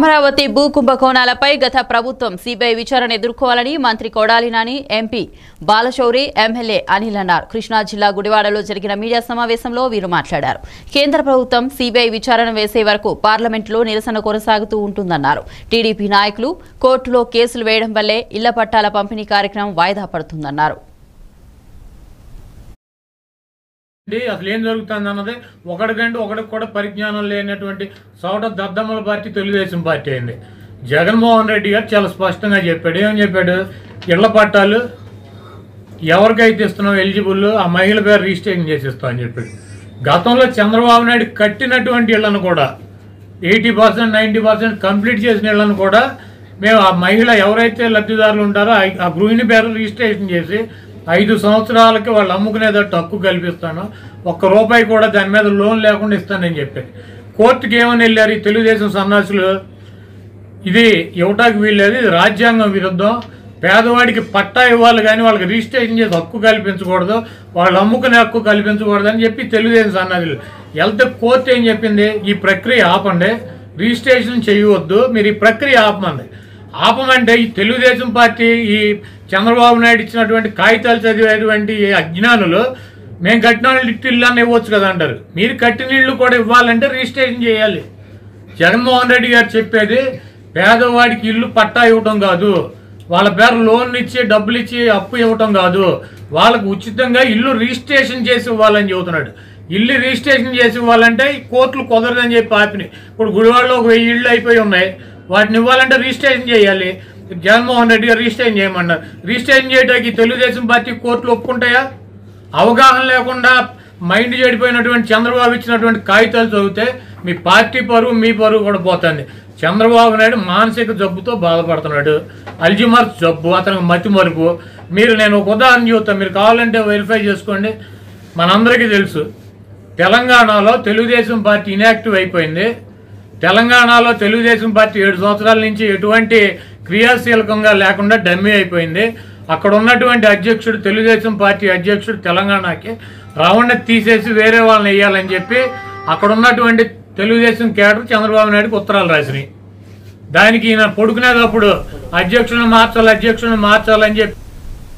అమరావతి భూ కుంభకోణాలపై గత ప్రభుత్వం సిబిఐ విచారణ ఎదుర్కోవాలని మంత్రి కొడాలి నాని ఎంపీ బాలశౌరి ఎమ్మెల్యే అనిల్ అన్నారు. కృష్ణా జిల్లా గుడివాడలో జరిగిన మీడియా సమావేశంలో వీరు మాట్లాడారు. కేంద్ర ప్రభుత్వం సిబిఐ విచారణ వేసే వరకు పార్లమెంట్లో నిరసన కొనసాగుతూ ఉంటుందన్నారు. టీడీపీ నాయకులు కోర్టులో కేసులు వేయడం వల్లే ఇళ్ళ పట్టాల పంపిణీ కార్యక్రమం వాయిదా పడుతుందన్నారు. అసలు ఏం జరుగుతుంది అన్నది ఒకటికంటే ఒకటికి కూడా పరిజ్ఞానం లేనటువంటి చోట దద్దమ్మల పార్టీ తెలుగుదేశం పార్టీ అయింది జగన్మోహన్ రెడ్డి గారు చాలా స్పష్టంగా చెప్పాడు. ఏమని చెప్పాడు? ఇళ్ళ పట్టాలు ఎవరికైతే ఇస్తున్నాం ఎలిజిబుల్ ఆ మహిళ పేరు రిజిస్ట్రేషన్ చేసిస్తాం అని చెప్పాడు. గతంలో చంద్రబాబు నాయుడు కట్టినటువంటి ఇళ్ళను కూడా eighty percent ninety percent complete చేసిన ఇళ్ళను కూడా మేము ఆ మహిళ ఎవరైతే లబ్ధిదారులు ఉంటారో ఆ- ఆ గృహిణి పేరు రిజిస్ట్రేషన్ చేసి ఐదు సంవత్సరాలకి వాళ్ళు అమ్ముకునేటట్టు హక్కు కల్పిస్తాను. ఒక్క రూపాయి కూడా దాని మీద లోన్ లేకుండా ఇస్తానని చెప్పారు. కోర్టుకి ఏమని వెళ్ళారు? ఈ తెలుగుదేశం సన్నాసులు ఇది ఇవ్వటానికి వీల్లేదు ఇది రాజ్యాంగం విరుద్ధం. పేదవాడికి పట్టా ఇవ్వాలి కానీ వాళ్ళకి రిజిస్ట్రేషన్ చేసి హక్కు కల్పించకూడదు. వాళ్ళు అమ్ముకునే హక్కు కల్పించకూడదు అని చెప్పి తెలుగుదేశం సన్నాసులు. వెళ్తే కోర్టు ఏం చెప్పింది? ఈ ప్రక్రియ ఆపండి. రిజిస్ట్రేషన్ చేయవద్దు. మీరు ఈ ప్రక్రియ ఆపమంది ఆపమంటే ఈ తెలుగుదేశం పార్టీ ఈ చంద్రబాబు నాయుడు ఇచ్చినటువంటి కాగితాలు చదివేటువంటి అజ్ఞానులు మేము కట్టిన వాళ్ళు ఇల్లు అని ఇవ్వచ్చు కదా అంటారు. మీరు కట్టిన ఇళ్ళు కూడా ఇవ్వాలంటే రిజిస్ట్రేషన్ చేయాలి. జగన్మోహన్ రెడ్డి గారు చెప్పేది పేదవాడికి ఇల్లు పట్టా ఇవ్వటం కాదు. వాళ్ళ పేరు లోన్ ఇచ్చి డబ్బులు ఇచ్చి అప్పు ఇవ్వటం కాదు. వాళ్ళకు ఉచితంగా ఇల్లు రిజిస్ట్రేషన్ చేసి ఇవ్వాలని చెబుతున్నాడు. ఇల్లు రిజిస్ట్రేషన్ చేసి ఇవ్వాలంటే ఈ కోర్టులు కుదరదని చెప్పి ఆపినాయి. ఇప్పుడు గుడివాడలో ఒక వెయ్యి ఇళ్ళు అయిపోయి ఉన్నాయి. వాటిని ఇవ్వాలంటే రిజిస్ట్రేషన్ చేయాలి. జగన్మోహన్ రెడ్డి గారు రిజిస్ట్రేషన్ చేయమన్నారు. రిజిస్ట్రేషన్ చేయడానికి తెలుగుదేశం పార్టీ కోర్టులు ఒప్పుకుంటాయా? అవగాహన లేకుండా మైండ్ చెడిపోయినటువంటి చంద్రబాబు ఇచ్చినటువంటి కాగితాలు చదివితే మీ పార్టీ పరువు మీ పరువు కూడా పోతుంది. చంద్రబాబు నాయుడు మానసిక జబ్బుతో బాధపడుతున్నాడు. అల్జిమర్స్ జబ్బు అతనికి మతి మరుపు. మీరు నేను ఒక ఉదాహరణ చూస్తాను మీరు కావాలంటే వెరిఫై చేసుకోండి. మనందరికీ తెలుసు. తెలంగాణలో తెలుగుదేశం పార్టీ ఇనాక్టివ్ అయిపోయింది. తెలంగాణలో తెలుగుదేశం పార్టీ ఏడు సంవత్సరాల నుంచి ఎటువంటి క్రియాశీలకంగా లేకుండా డమ్మీ అయిపోయింది. అక్కడ ఉన్నటువంటి అధ్యక్షుడు తెలుగుదేశం పార్టీ అధ్యక్షుడు తెలంగాణకి రావణ తీసేసి వేరే వాళ్ళని వేయాలని చెప్పి అక్కడ ఉన్నటువంటి తెలుగుదేశం కేడర్ చంద్రబాబు నాయుడుకి ఉత్తరాలు రాసినాయి. దానికి ఈయన పొడుకునేటప్పుడు అధ్యక్షుడిని మార్చాలి అధ్యక్షుడిని మార్చాలని చెప్పి